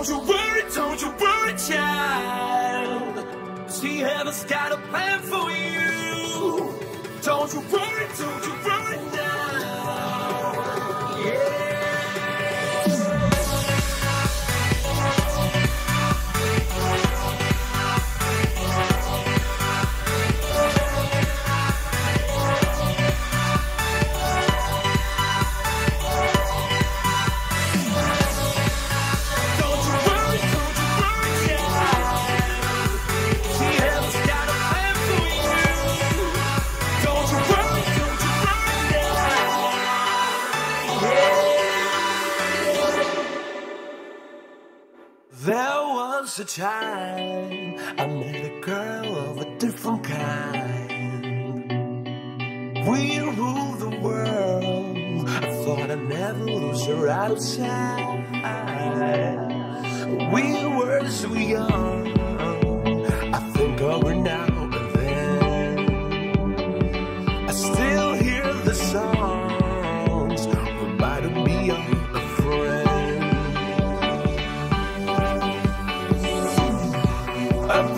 Don't you worry, don't you worry, child. See, heaven's got a plan for you. Don't you worry, don't you worry There was a time I met a girl of a different kind. We ruled the world. I thought I'd never lose her out of sight. We were so young. Don't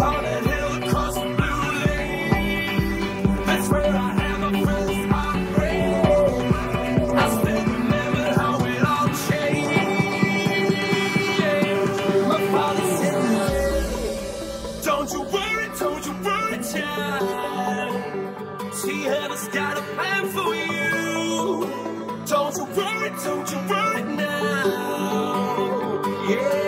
you worry, don't you burn it now? She had a plan for you. Don't you worry now. Yeah.